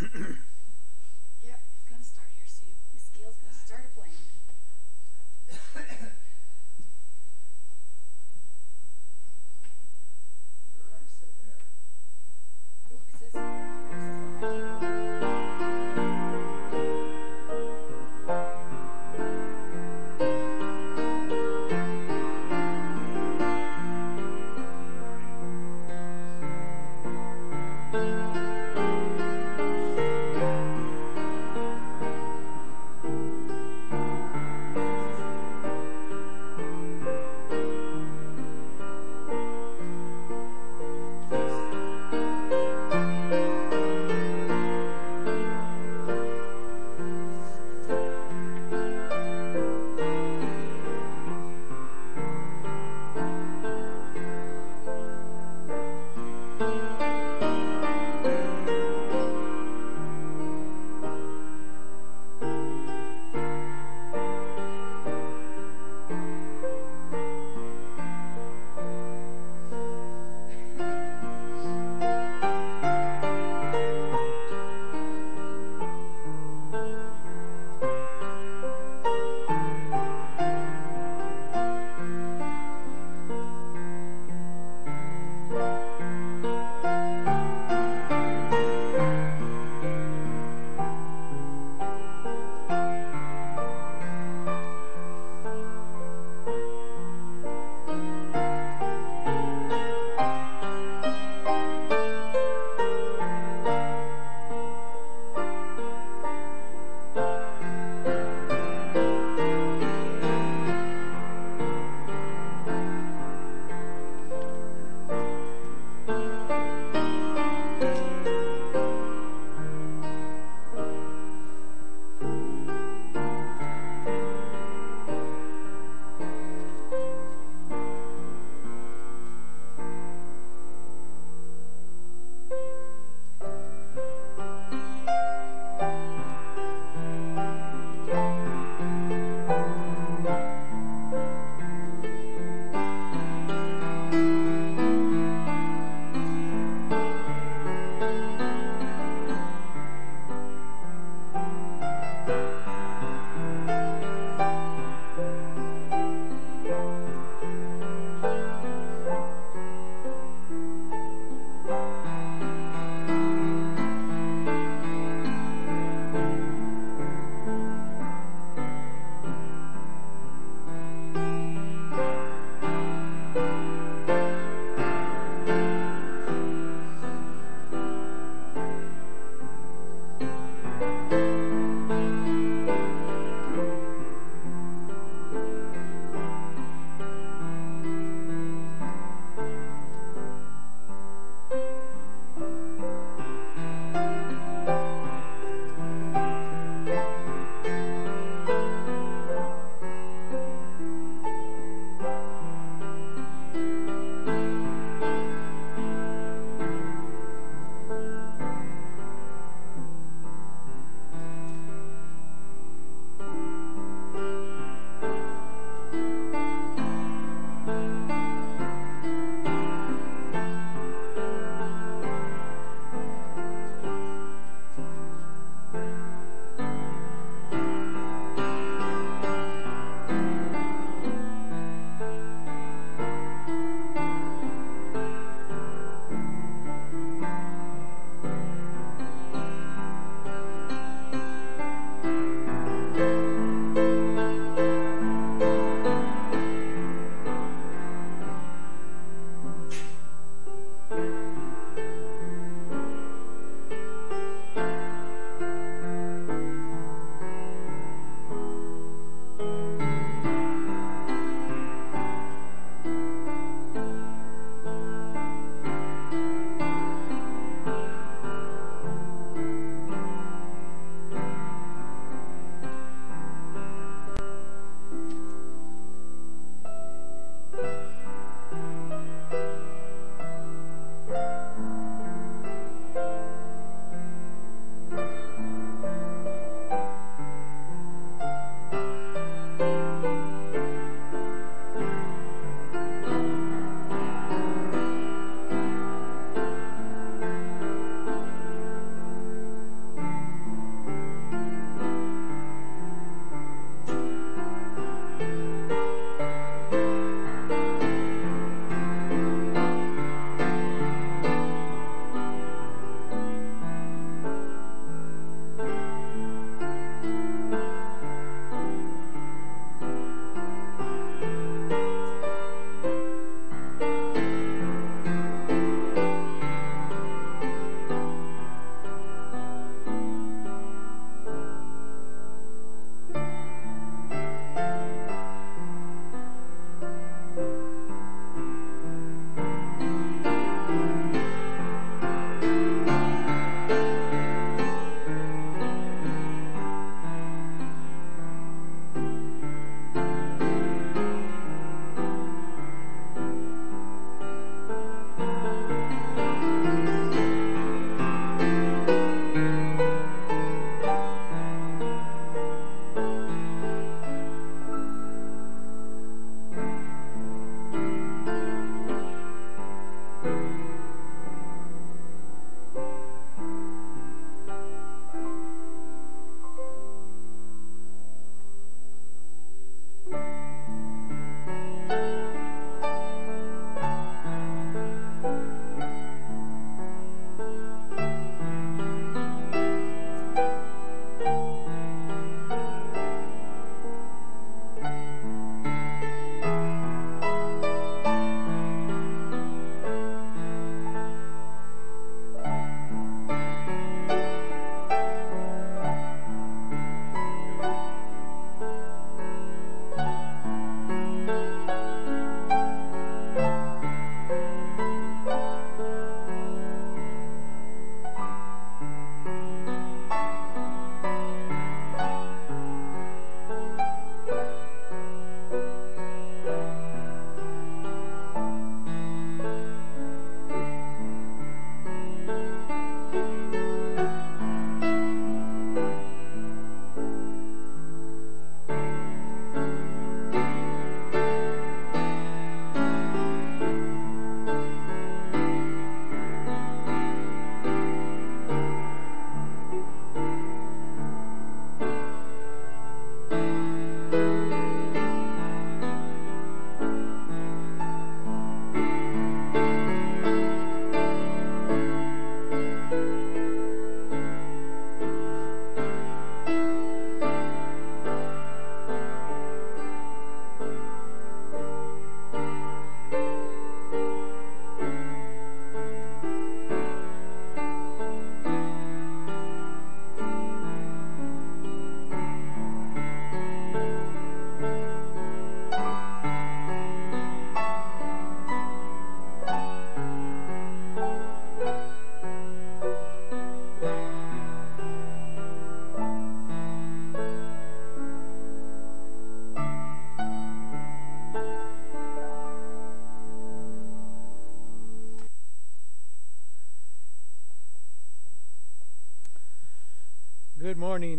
Mm-hmm.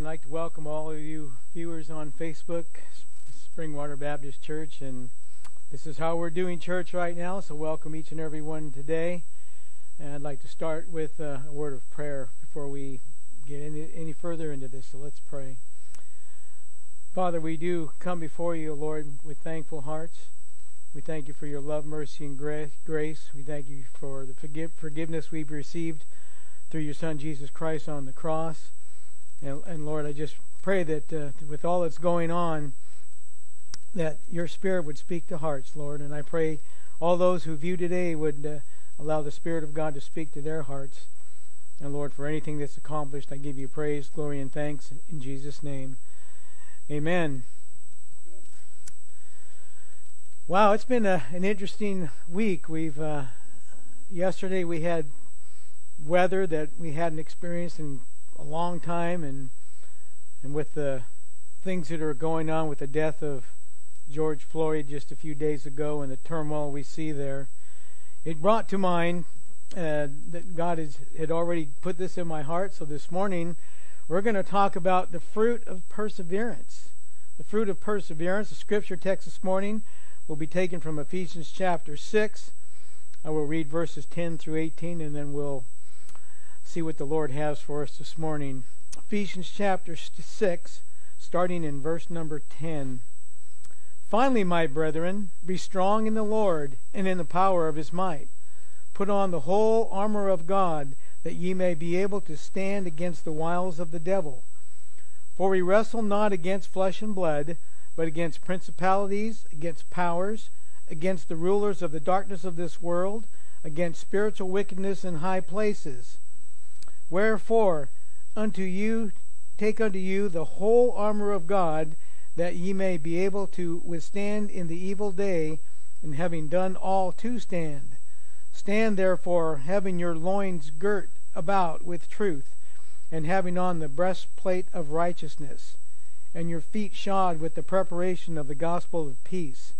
like to welcome all of you viewers on Facebook, Springwater Baptist Church, and this is how we're doing church right now. So welcome each and every one today. And I'd like to start with uh, a word of prayer before we get any, any further into this. So let's pray. Father, we do come before you, Lord, with thankful hearts. We thank you for your love, mercy, and grace. We thank you for the forgiveness we've received through your Son Jesus Christ on the cross. And, and Lord, I just pray that uh, with all that's going on, that your Spirit would speak to hearts, Lord. And I pray all those who view today would uh, allow the Spirit of God to speak to their hearts. And Lord, for anything that's accomplished, I give you praise, glory, and thanks in Jesus' name. Amen. Wow, it's been a, an interesting week. We've uh, yesterday we had weather that we hadn't experienced in a long time, and and with the things that are going on with the death of George Floyd just a few days ago and the turmoil we see there, it brought to mind uh, that God has, had already put this in my heart. So this morning, we're going to talk about the fruit of perseverance. The fruit of perseverance. The scripture text this morning will be taken from Ephesians chapter 6. I will read verses 10 through 18, and then we'll see what the Lord has for us this morning. Ephesians chapter 6, starting in verse number 10. Finally, my brethren, be strong in the Lord and in the power of his might. Put on the whole armor of God, that ye may be able to stand against the wiles of the devil. For we wrestle not against flesh and blood, but against principalities, against powers, against the rulers of the darkness of this world, against spiritual wickedness in high places. Wherefore, unto you take unto you the whole armor of God, that ye may be able to withstand in the evil day, and having done all to stand. Stand therefore, having your loins girt about with truth, and having on the breastplate of righteousness, and your feet shod with the preparation of the gospel of peace.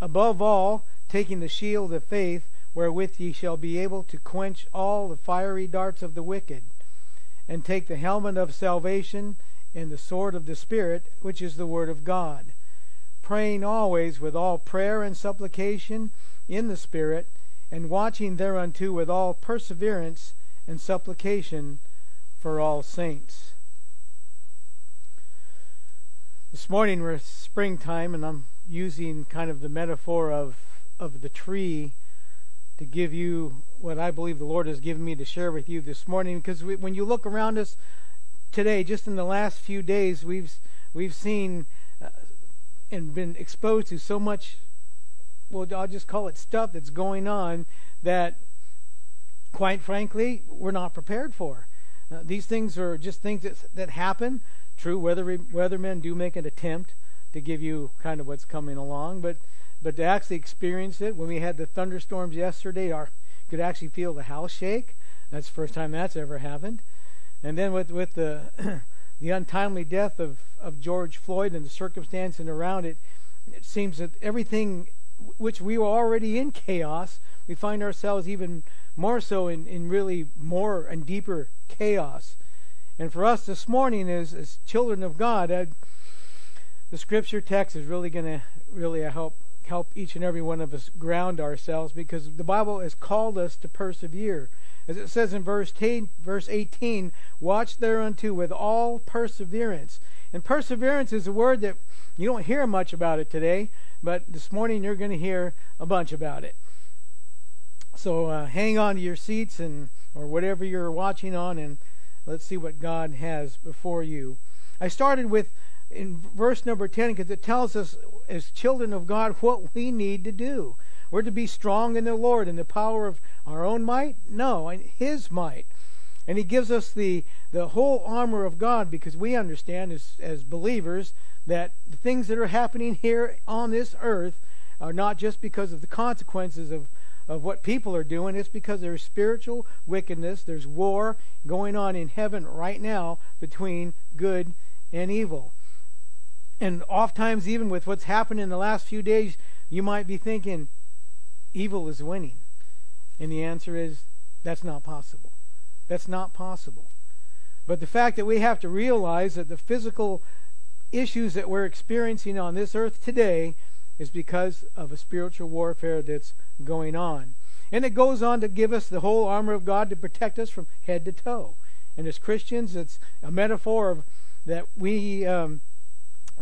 Above all, taking the shield of faith, wherewith ye shall be able to quench all the fiery darts of the wicked, and take the helmet of salvation and the sword of the Spirit, which is the Word of God, praying always with all prayer and supplication in the Spirit, and watching thereunto with all perseverance and supplication for all saints. This morning we're springtime, and I'm using kind of the metaphor of, of the tree to give you what I believe the Lord has given me to share with you this morning. Because we, when you look around us today, just in the last few days, we've we've seen uh, and been exposed to so much. Well, I'll just call it stuff that's going on that, quite frankly, we're not prepared for. Uh, these things are just things that that happen. True, weather weathermen do make an attempt to give you kind of what's coming along, but but to actually experience it, when we had the thunderstorms yesterday, our could actually feel the house shake. That's the first time that's ever happened. And then with with the the untimely death of, of George Floyd and the circumstances around it, it seems that everything which we were already in chaos, we find ourselves even more so in, in really more and deeper chaos. And for us this morning as, as children of God, uh, the scripture text is really going to really help help each and every one of us ground ourselves because the Bible has called us to persevere. As it says in verse 10, verse 18, watch thereunto with all perseverance. And perseverance is a word that you don't hear much about it today, but this morning you're going to hear a bunch about it. So uh, hang on to your seats and or whatever you're watching on, and let's see what God has before you. I started with in verse number 10 because it tells us as children of God what we need to do. We're to be strong in the Lord in the power of our own might? No, in His might. And He gives us the, the whole armor of God because we understand as, as believers that the things that are happening here on this earth are not just because of the consequences of, of what people are doing, it's because there's spiritual wickedness, there's war going on in heaven right now between good and evil. And oftentimes, even with what's happened in the last few days, you might be thinking, evil is winning. And the answer is, that's not possible. That's not possible. But the fact that we have to realize that the physical issues that we're experiencing on this earth today is because of a spiritual warfare that's going on. And it goes on to give us the whole armor of God to protect us from head to toe. And as Christians, it's a metaphor of that we, um,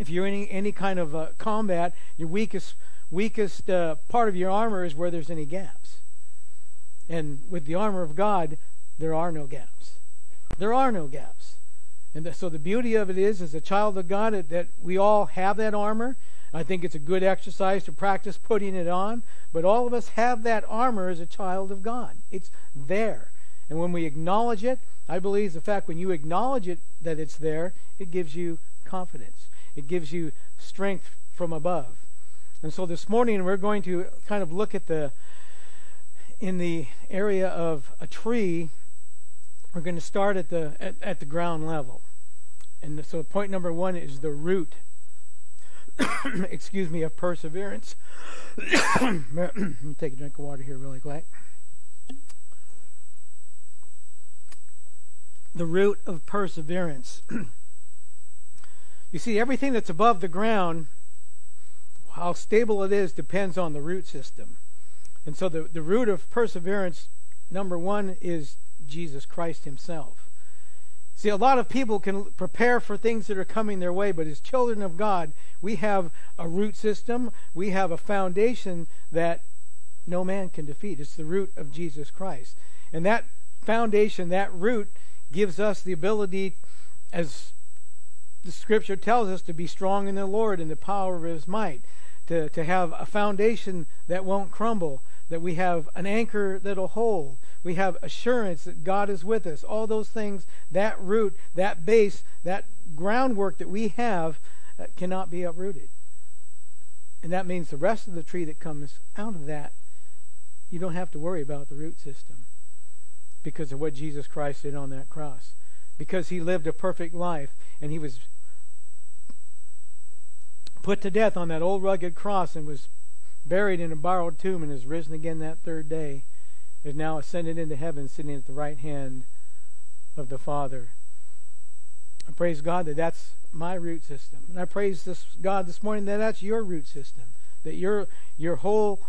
if you're in any, any kind of uh, combat, your weakest weakest uh, part of your armor is where there's any gaps. And with the armor of God, there are no gaps. There are no gaps. And the, so the beauty of it is, as a child of God, that we all have that armor. I think it's a good exercise to practice putting it on. But all of us have that armor as a child of God. It's there. And when we acknowledge it, I believe the fact when you acknowledge it that it's there, it gives you confidence. It gives you strength from above. And so this morning we're going to kind of look at the in the area of a tree. We're going to start at the at, at the ground level. And so point number 1 is the root excuse me of perseverance. Let me take a drink of water here really quick. The root of perseverance. you see everything that's above the ground how stable it is depends on the root system. And so the, the root of perseverance, number one, is Jesus Christ Himself. See, a lot of people can prepare for things that are coming their way, but as children of God, we have a root system, we have a foundation that no man can defeat. It's the root of Jesus Christ. And that foundation, that root, gives us the ability, as the scripture tells us, to be strong in the Lord and the power of his might to, to have a foundation that won't crumble, that we have an anchor that'll hold. We have assurance that God is with us. All those things, that root, that base, that groundwork that we have uh, cannot be uprooted. And that means the rest of the tree that comes out of that, you don't have to worry about the root system because of what Jesus Christ did on that cross. Because he lived a perfect life and he was put to death on that old rugged cross and was buried in a borrowed tomb and is risen again that third day, is now ascended into heaven, sitting at the right hand of the Father. I praise God that that's my root system. And I praise this God this morning that that's your root system. That your your whole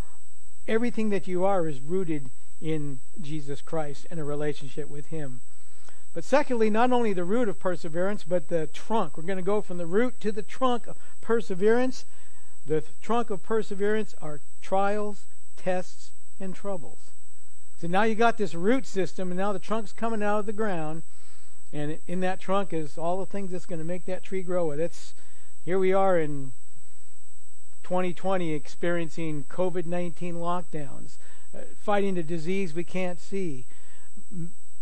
everything that you are is rooted in Jesus Christ and a relationship with him. But secondly, not only the root of perseverance, but the trunk. We're going to go from the root to the trunk of perseverance. The trunk of perseverance are trials, tests, and troubles. So now you got this root system, and now the trunk's coming out of the ground, and in that trunk is all the things that's going to make that tree grow. It's here we are in 2020 experiencing COVID-19 lockdowns, uh, fighting a disease we can't see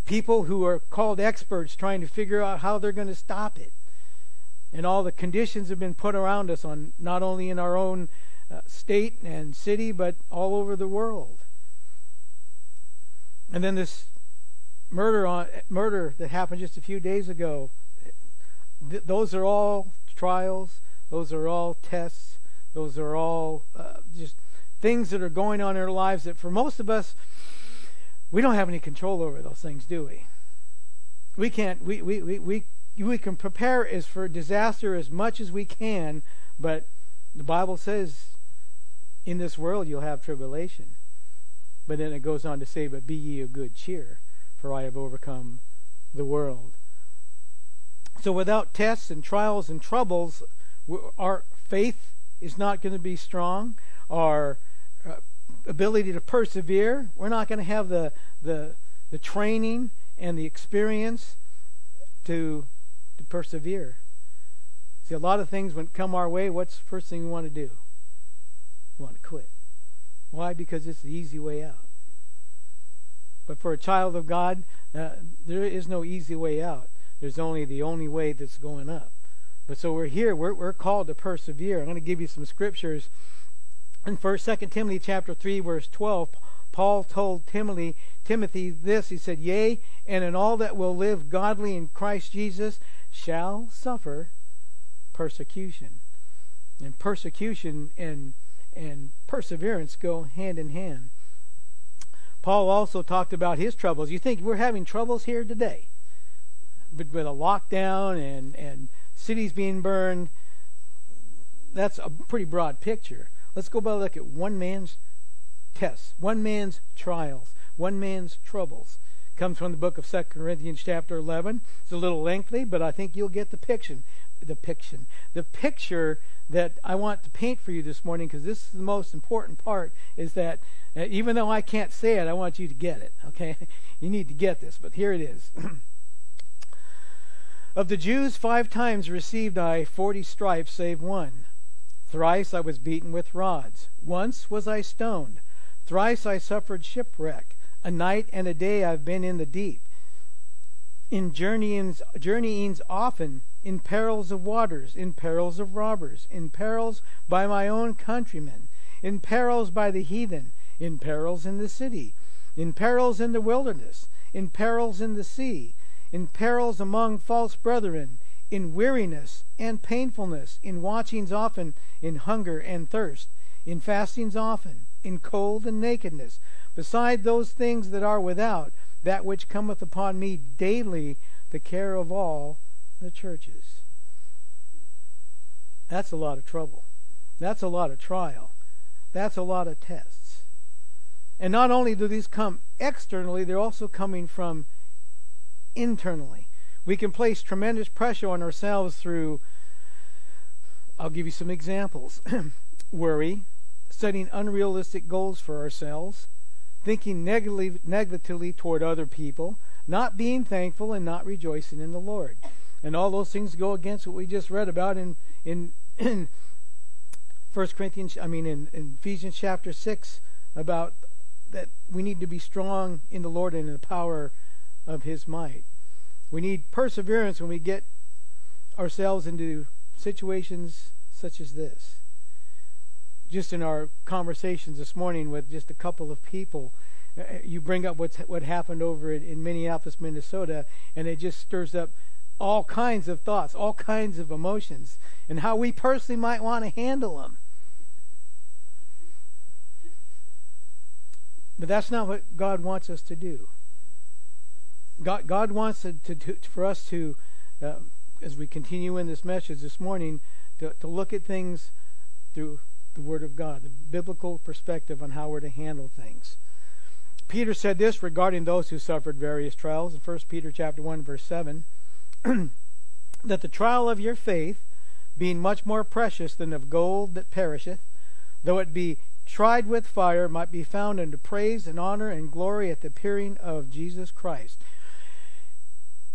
people who are called experts trying to figure out how they're going to stop it. And all the conditions have been put around us on not only in our own uh, state and city, but all over the world. And then this murder on murder that happened just a few days ago. Th- those are all trials. Those are all tests. Those are all uh, just things that are going on in our lives that, for most of us, we don't have any control over those things, do we? We can't. We we we we, we can prepare as for disaster as much as we can, but the Bible says, "In this world you'll have tribulation." But then it goes on to say, "But be ye of good cheer, for I have overcome the world." So without tests and trials and troubles, our faith is not going to be strong. Our uh, ability to persevere. We're not going to have the, the, the training and the experience to, to persevere. See, a lot of things when come our way, what's the first thing we want to do? We want to quit. Why? Because it's the easy way out. But for a child of God, uh, there is no easy way out. There's only the only way that's going up. But so we're here. We're, we're called to persevere. I'm going to give you some scriptures in First, Second Timothy chapter three, verse twelve, Paul told Timothy, Timothy this. He said, "Yea, and in all that will live godly in Christ Jesus shall suffer persecution." And persecution and and perseverance go hand in hand. Paul also talked about his troubles. You think we're having troubles here today? But with a lockdown and and cities being burned. That's a pretty broad picture. Let's go by look at one man's tests, one man's trials, one man's troubles. Comes from the book of Second Corinthians chapter 11. It's a little lengthy, but I think you'll get the picture. The picture. The picture that I want to paint for you this morning, because this is the most important part, is that uh, even though I can't say it, I want you to get it. Okay, you need to get this, but here it is. of the Jews, five times received I forty stripes, save one. Thrice I was beaten with rods. Once was I stoned. Thrice I suffered shipwreck. A night and a day I've been in the deep. In journeyings, journeyings often, in perils of waters, in perils of robbers, in perils by my own countrymen, in perils by the heathen, in perils in the city, in perils in the wilderness, in perils in the sea, in perils among false brethren, in weariness and painfulness, in watchings often, in hunger and thirst, in fastings often, in cold and nakedness, beside those things that are without, that which cometh upon me daily, the care of all the churches. That's a lot of trouble. That's a lot of trial. That's a lot of tests. And not only do these come externally, they're also coming from internally. We can place tremendous pressure on ourselves through, I'll give you some examples worry, setting unrealistic goals for ourselves, thinking negatively, negatively toward other people, not being thankful, and not rejoicing in the Lord. And all those things go against what we just read about in, in, in 1 Corinthians, I mean, in, in Ephesians chapter 6, about that we need to be strong in the Lord and in the power of His might. We need perseverance when we get ourselves into situations such as this. Just in our conversations this morning with just a couple of people, uh, you bring up what's, what happened over in, in Minneapolis, Minnesota, and it just stirs up all kinds of thoughts, all kinds of emotions, and how we personally might want to handle them. But that's not what God wants us to do. God, God wants to, to, to, for us to, uh, as we continue in this message this morning, to, to look at things through the Word of God, the biblical perspective on how we're to handle things. Peter said this regarding those who suffered various trials in 1 Peter chapter 1 verse 7 that the trial of your faith being much more precious than of gold that perisheth though it be tried with fire might be found unto praise and honor and glory at the appearing of Jesus Christ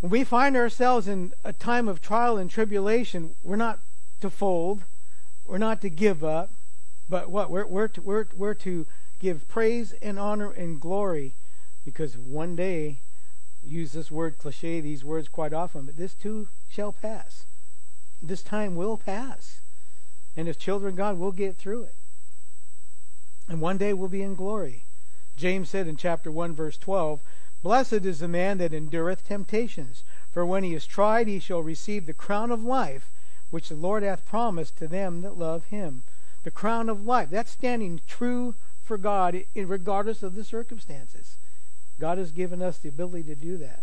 when we find ourselves in a time of trial and tribulation, we're not to fold, we're not to give up, but what? We're, we're, to, we're, we're to give praise and honor and glory because one day, use this word cliche, these words quite often, but this too shall pass. This time will pass. And as children of God, we'll get through it. And one day we'll be in glory. James said in chapter 1, verse 12, Blessed is the man that endureth temptations, for when he is tried, he shall receive the crown of life, which the Lord hath promised to them that love him. The crown of life. That's standing true for God, regardless of the circumstances. God has given us the ability to do that.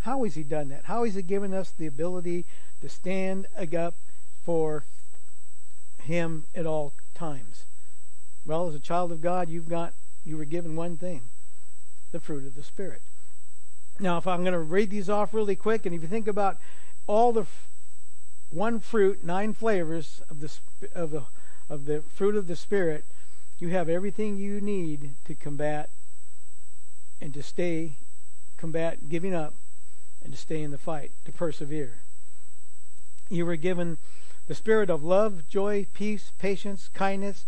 How has He done that? How has He given us the ability to stand up for Him at all times? Well, as a child of God, you've got you were given one thing the fruit of the Spirit. Now, if I'm going to read these off really quick, and if you think about all the f- one fruit, nine flavors of the of the of the fruit of the Spirit, you have everything you need to combat and to stay combat giving up and to stay in the fight, to persevere. You were given the spirit of love, joy, peace, patience, kindness,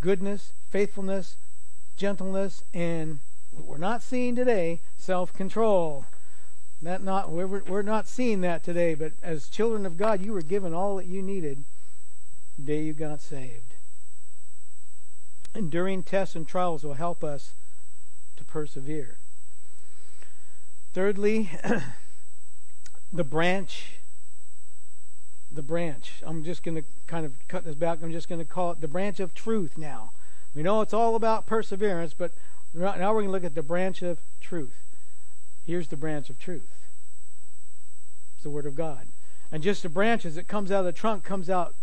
goodness, faithfulness, gentleness, and what we're not seeing today, self-control. That not we're, we're not seeing that today, but as children of God, you were given all that you needed the day you got saved. Enduring tests and trials will help us to persevere. Thirdly, the branch. The branch. I'm just going to kind of cut this back. I'm just going to call it the branch of truth now. We know it's all about perseverance, but now we're going to look at the branch of truth. Here's the branch of truth It's the Word of God. And just the branches that comes out of the trunk comes out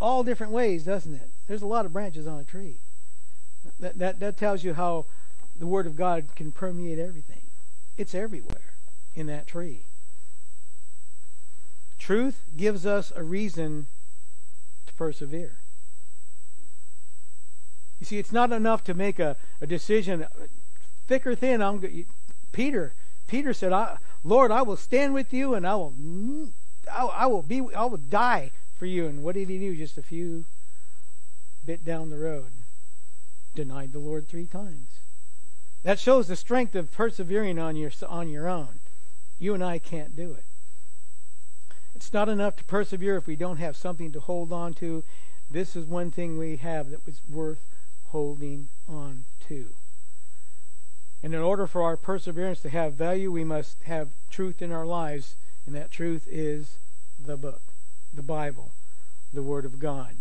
all different ways, doesn't it? There's a lot of branches on a tree. That, that, that tells you how the Word of God can permeate everything. It's everywhere in that tree. Truth gives us a reason to persevere. You see, it's not enough to make a, a decision, thick or thin. I'm Peter. Peter said, I, "Lord, I will stand with you, and I will, I, I will be, I will die for you." And what did he do? Just a few bit down the road, denied the Lord three times. That shows the strength of persevering on your on your own. You and I can't do it. It's not enough to persevere if we don't have something to hold on to. This is one thing we have that was worth holding on to. And in order for our perseverance to have value, we must have truth in our lives, and that truth is the book, the Bible, the Word of God.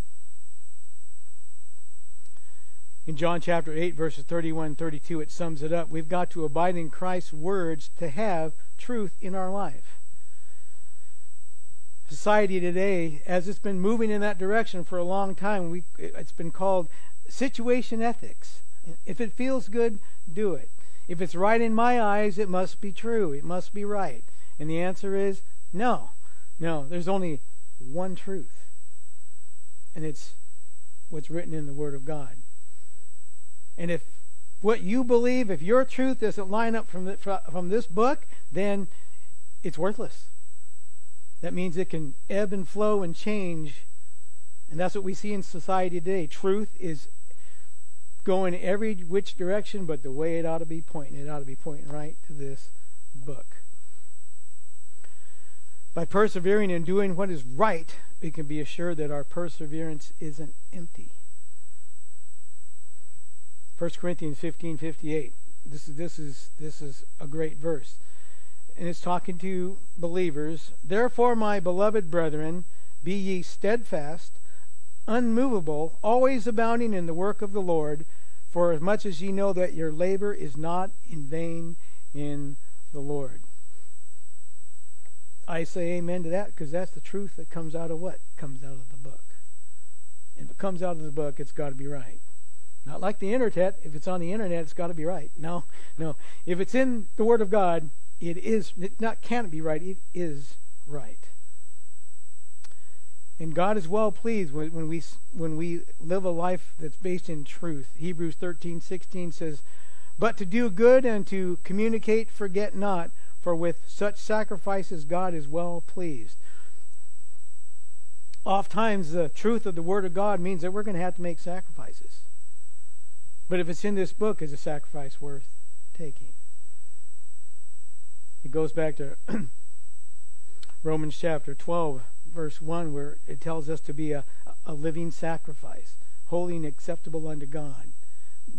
In John chapter 8, verses 31 and 32, it sums it up. We've got to abide in Christ's words to have truth in our life. Society today, as it's been moving in that direction for a long time, we, it's been called situation ethics. If it feels good, do it. If it's right in my eyes, it must be true. It must be right. And the answer is no. No, there's only one truth. And it's what's written in the Word of God. And if what you believe, if your truth doesn't line up from, the, from this book, then it's worthless. That means it can ebb and flow and change. And that's what we see in society today. Truth is going every which direction but the way it ought to be pointing. It ought to be pointing right to this book. By persevering and doing what is right, we can be assured that our perseverance isn't empty. 1 Corinthians 15 58. This is, this, is, this is a great verse. And it's talking to believers. Therefore, my beloved brethren, be ye steadfast, unmovable, always abounding in the work of the Lord, for as much as ye know that your labor is not in vain in the Lord. I say amen to that because that's the truth that comes out of what? Comes out of the book. And if it comes out of the book, it's got to be right. Not like the internet. If it's on the internet, it's got to be right. No, no. If it's in the Word of God, it is. It not can't be right. It is right. And God is well pleased when, when we when we live a life that's based in truth. Hebrews 13:16 says, "But to do good and to communicate forget not, for with such sacrifices God is well pleased." Oftentimes the truth of the word of God means that we're going to have to make sacrifices. But if it's in this book, is a sacrifice worth taking? It goes back to Romans chapter 12 verse 1 where it tells us to be a, a living sacrifice, holy and acceptable unto God.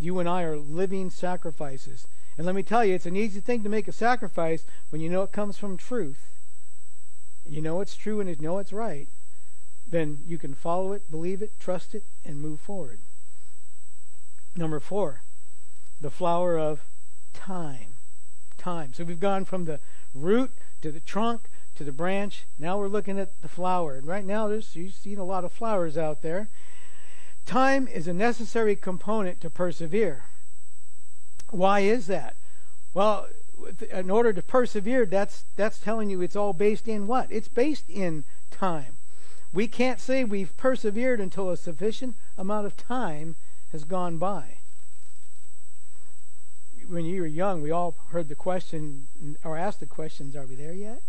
You and I are living sacrifices. And let me tell you, it's an easy thing to make a sacrifice when you know it comes from truth. You know it's true and you know it's right. Then you can follow it, believe it, trust it, and move forward. Number four, the flower of time. Time. So we've gone from the root to the trunk to the branch. Now we're looking at the flower. And right now, there's you've seen a lot of flowers out there. Time is a necessary component to persevere. Why is that? Well, in order to persevere, that's that's telling you it's all based in what? It's based in time. We can't say we've persevered until a sufficient amount of time has gone by. When you were young, we all heard the question or asked the questions, are we there yet?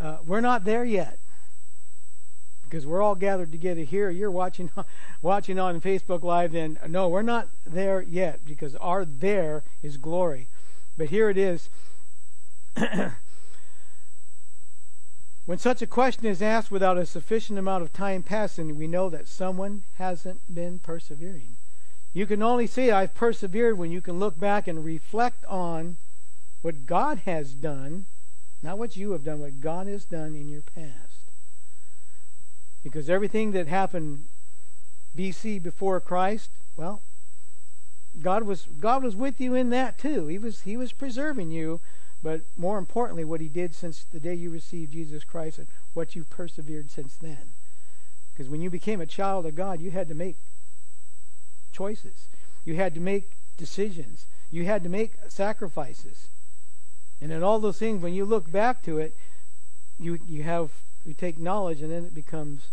Uh, we're not there yet because we're all gathered together here. You're watching watching on Facebook Live. Then no, we're not there yet because our there is glory. But here it is. when such a question is asked without a sufficient amount of time passing, we know that someone hasn't been persevering. You can only say I've persevered when you can look back and reflect on what God has done not what you have done, what God has done in your past. Because everything that happened BC before Christ, well, God was God was with you in that too. He was he was preserving you, but more importantly, what he did since the day you received Jesus Christ and what you've persevered since then. Because when you became a child of God, you had to make choices, you had to make decisions, you had to make sacrifices. And in all those things, when you look back to it, you you have you take knowledge, and then it becomes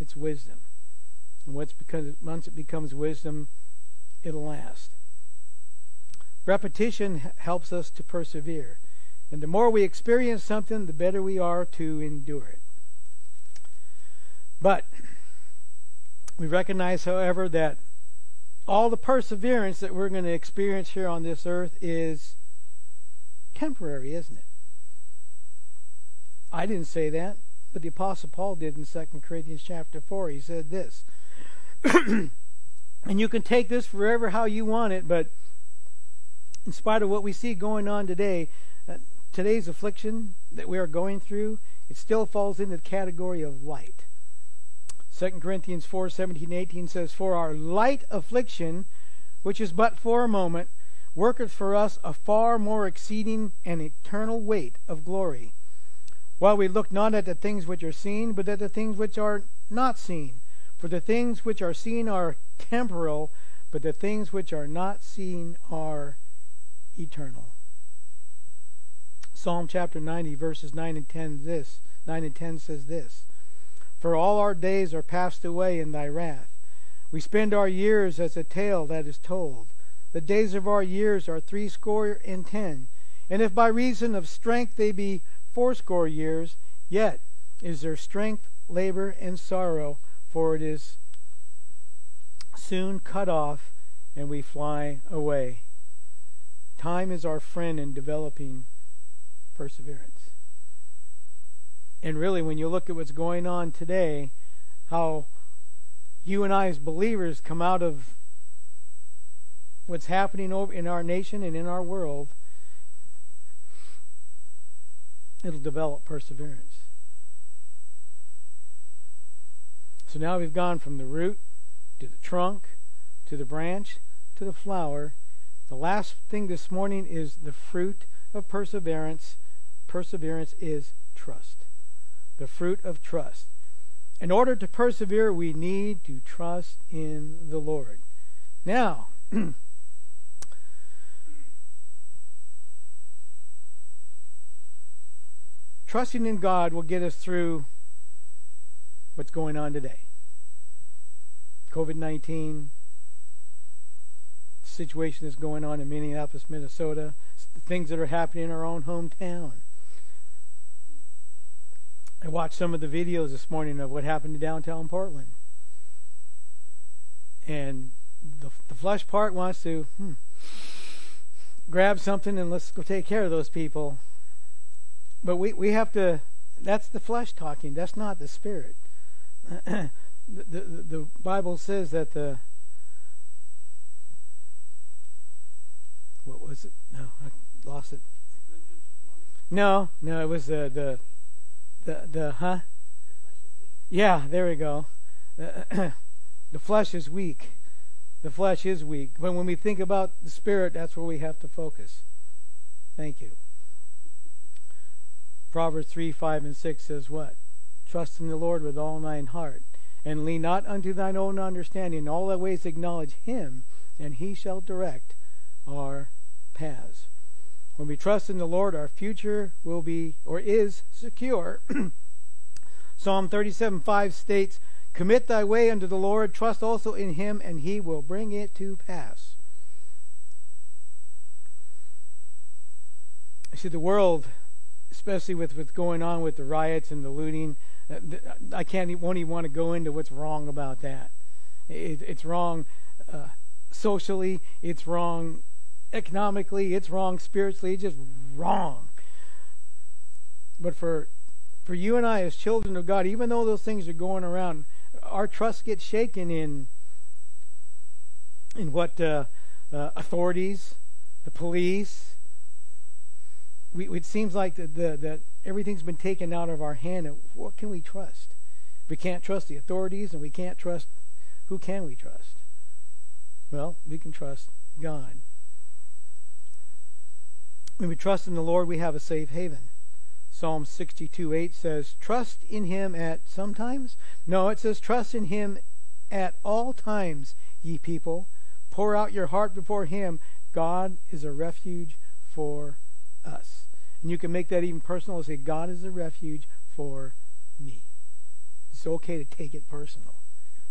it's wisdom. And what's because once it becomes wisdom, it'll last. Repetition helps us to persevere. And the more we experience something, the better we are to endure it. But we recognize, however, that all the perseverance that we're going to experience here on this earth is temporary, isn't it? I didn't say that, but the apostle Paul did in 2 Corinthians chapter 4. He said this. and you can take this forever how you want it, but in spite of what we see going on today, uh, today's affliction that we are going through, it still falls into the category of light. 2 Corinthians 4 17 18 says, For our light affliction, which is but for a moment, worketh for us a far more exceeding and eternal weight of glory. While we look not at the things which are seen, but at the things which are not seen. For the things which are seen are temporal, but the things which are not seen are eternal. Psalm chapter 90, verses 9 and 10, this 9 and 10 says this. For all our days are passed away in thy wrath. We spend our years as a tale that is told. The days of our years are threescore and ten. And if by reason of strength they be fourscore years, yet is their strength, labor, and sorrow, for it is soon cut off, and we fly away. Time is our friend in developing perseverance. And really, when you look at what's going on today, how you and I, as believers, come out of what's happening over in our nation and in our world, it'll develop perseverance. So now we've gone from the root to the trunk to the branch to the flower. The last thing this morning is the fruit of perseverance. Perseverance is trust. The fruit of trust. In order to persevere, we need to trust in the Lord. Now, trusting in God will get us through what's going on today. COVID 19, situation that's going on in Minneapolis, Minnesota, things that are happening in our own hometown. I watched some of the videos this morning of what happened in downtown Portland. And the, the flesh part wants to hmm, grab something and let's go take care of those people. But we, we have to, that's the flesh talking, that's not the spirit. the, the, the Bible says that the, what was it? No, I lost it. No, no, it was the, the, the, the huh? Yeah, there we go. the flesh is weak. The flesh is weak. But when we think about the spirit, that's where we have to focus. Thank you. Proverbs 3 5 and 6 says what? Trust in the Lord with all thine heart, and lean not unto thine own understanding. In all thy ways acknowledge him, and he shall direct our paths. When we trust in the Lord, our future will be or is secure. Psalm 37 5 states, Commit thy way unto the Lord, trust also in him, and he will bring it to pass. See, the world especially with what's going on with the riots and the looting. Uh, I can't won't even want to go into what's wrong about that. It, it's wrong uh, socially. It's wrong economically. It's wrong spiritually. It's just wrong. But for for you and I as children of God, even though those things are going around, our trust gets shaken in in what uh, uh, authorities, the police, we, it seems like the, the, that everything's been taken out of our hand. And what can we trust? We can't trust the authorities, and we can't trust. Who can we trust? Well, we can trust God. When we trust in the Lord, we have a safe haven. Psalm 62 8 says, Trust in him at sometimes? No, it says, Trust in him at all times, ye people. Pour out your heart before him. God is a refuge for us. And you can make that even personal and say, God is a refuge for me. It's okay to take it personal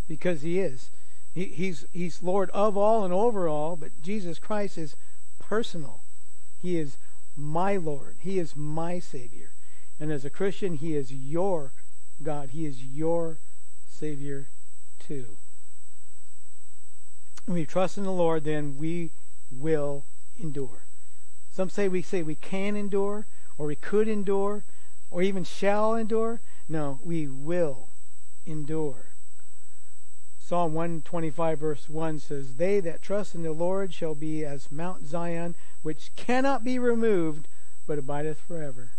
because he is. He, he's, he's Lord of all and over all, but Jesus Christ is personal. He is my Lord. He is my Savior. And as a Christian, He is your God. He is your Savior too. When we trust in the Lord, then we will endure. Some say we say we can endure, or we could endure, or even shall endure. No, we will endure. Psalm 125, verse 1 says, They that trust in the Lord shall be as Mount Zion, which cannot be removed, but abideth forever.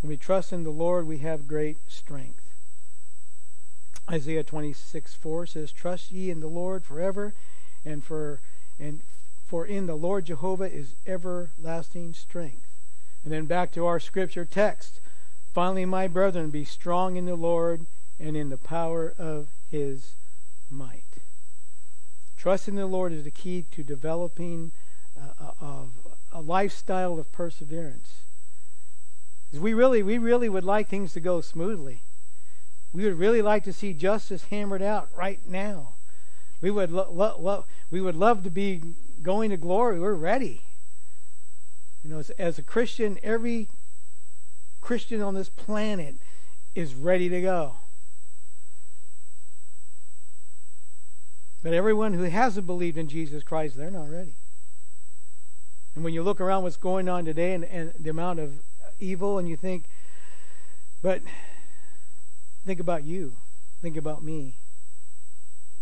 When we trust in the Lord, we have great strength. Isaiah 26, 4 says, Trust ye in the Lord forever, and for and for in the Lord Jehovah is everlasting strength. And then back to our scripture text. Finally, my brethren, be strong in the Lord and in the power of his might. Trust in the Lord is the key to developing uh, of a lifestyle of perseverance. We really, we really would like things to go smoothly. We would really like to see justice hammered out right now. We would lo- lo- lo- we would love to be going to glory. We're ready. You know, as, as a Christian, every Christian on this planet is ready to go. But everyone who hasn't believed in Jesus Christ, they're not ready. And when you look around what's going on today and, and the amount of evil, and you think, but think about you. Think about me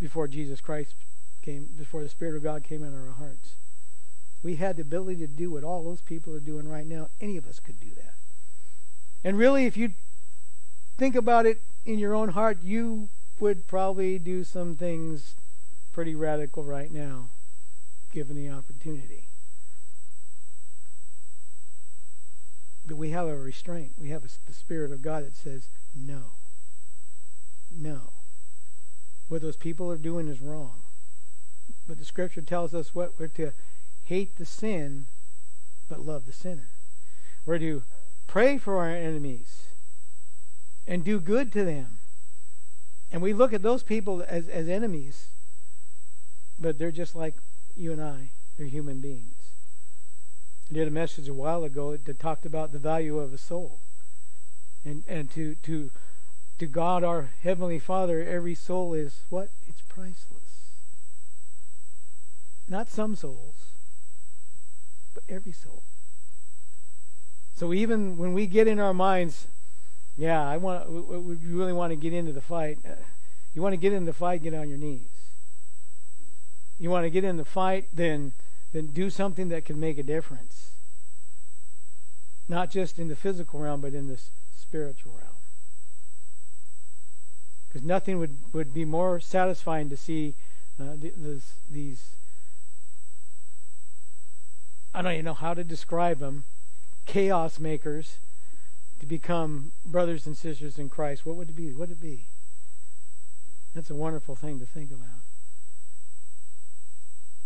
before Jesus Christ came, before the Spirit of God came into our hearts. We had the ability to do what all those people are doing right now. Any of us could do that. And really, if you think about it in your own heart, you would probably do some things pretty radical right now, given the opportunity. But we have a restraint. We have a, the Spirit of God that says, no. No. What those people are doing is wrong. But the Scripture tells us what we're to hate the sin, but love the sinner. We're to pray for our enemies and do good to them. And we look at those people as, as enemies, but they're just like you and I. They're human beings. I did a message a while ago that talked about the value of a soul. And and to to to God our heavenly Father, every soul is what? It's priceless. Not some souls, but every soul. So even when we get in our minds, yeah, I want we really want to get into the fight. Uh, you want to get in the fight, get on your knees. You want to get in the fight, then then do something that can make a difference. Not just in the physical realm, but in the spiritual realm. Because nothing would, would be more satisfying to see uh, these, these, I don't even know how to describe them, chaos makers to become brothers and sisters in Christ. What would it be? What would it be? That's a wonderful thing to think about.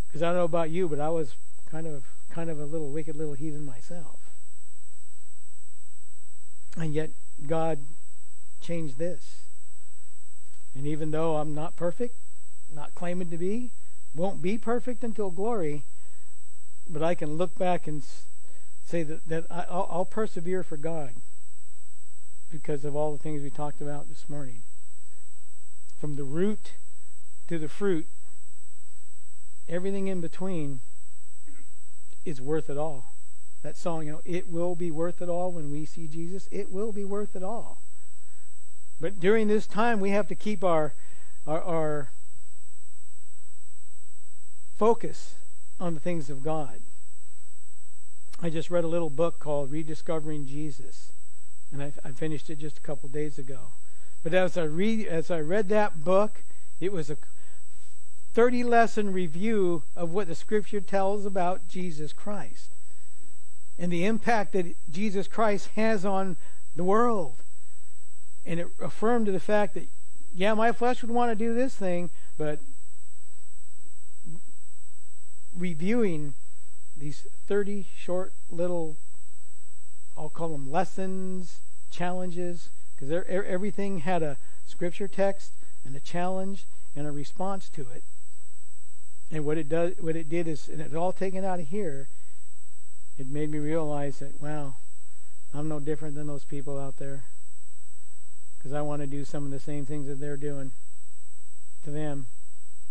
Because I don't know about you, but I was kind of kind of a little wicked little heathen myself. And yet God changed this. And even though I'm not perfect, not claiming to be, won't be perfect until glory, but I can look back and say that, that I, will I'll persevere for God because of all the things we talked about this morning. From the root to the fruit, everything in between is worth it all. That song, you know, it will be worth it all when we see Jesus. It will be worth it all. But during this time, we have to keep our, our, our focus on the things of God. I just read a little book called Rediscovering Jesus, and I, I finished it just a couple days ago. But as I read, as I read that book, it was a 30 lesson review of what the scripture tells about Jesus Christ. and the impact that Jesus Christ has on the world. And it affirmed the fact that, yeah, my flesh would want to do this thing, but reviewing these 30 short little, I'll call them lessons, challenges, because everything had a scripture text and a challenge and a response to it. And what it does, what it did is, and it's all taken out of here. It made me realize that wow, I'm no different than those people out there. Because I want to do some of the same things that they're doing to them.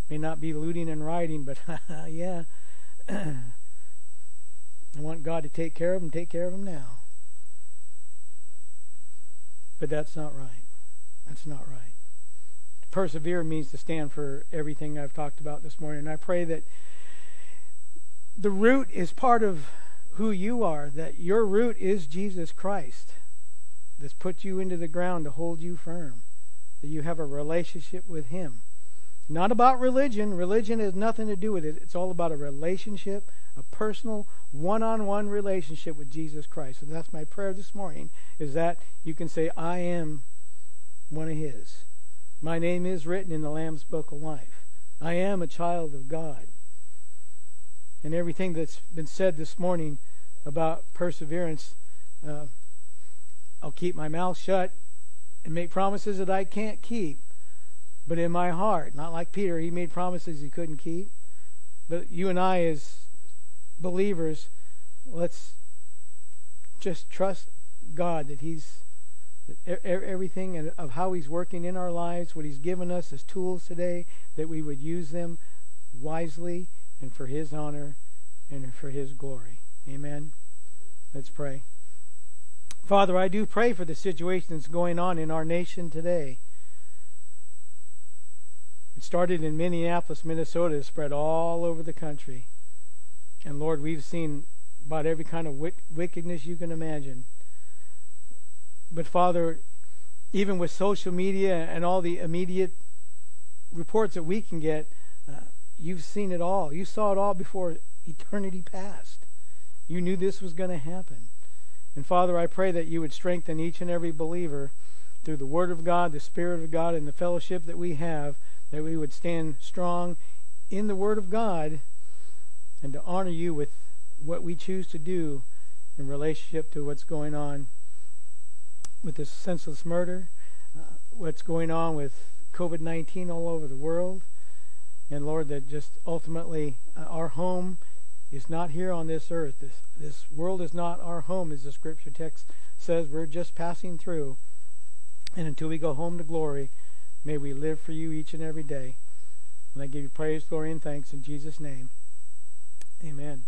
May not be looting and rioting, but yeah, I want God to take care of them. Take care of them now. But that's not right. That's not right persevere means to stand for everything I've talked about this morning. And I pray that the root is part of who you are, that your root is Jesus Christ that's put you into the ground to hold you firm, that you have a relationship with Him. Not about religion. Religion has nothing to do with it. It's all about a relationship, a personal, one-on-one relationship with Jesus Christ. And that's my prayer this morning, is that you can say, I am one of His. My name is written in the Lamb's Book of Life. I am a child of God. And everything that's been said this morning about perseverance, uh, I'll keep my mouth shut and make promises that I can't keep. But in my heart, not like Peter, he made promises he couldn't keep. But you and I, as believers, let's just trust God that He's everything and of how He's working in our lives, what He's given us as tools today, that we would use them wisely and for His honor and for His glory. Amen. Let's pray. Father, I do pray for the situation that's going on in our nation today. It started in Minneapolis, Minnesota, it spread all over the country. And Lord, we've seen about every kind of wickedness you can imagine. But Father, even with social media and all the immediate reports that we can get, uh, you've seen it all. You saw it all before eternity passed. You knew this was going to happen. And Father, I pray that you would strengthen each and every believer through the Word of God, the Spirit of God, and the fellowship that we have, that we would stand strong in the Word of God and to honor you with what we choose to do in relationship to what's going on with this senseless murder, uh, what's going on with COVID 19 all over the world. And Lord, that just ultimately uh, our home is not here on this earth. This, this world is not our home, as the scripture text says. We're just passing through. And until we go home to glory, may we live for you each and every day. And I give you praise, glory, and thanks in Jesus' name. Amen.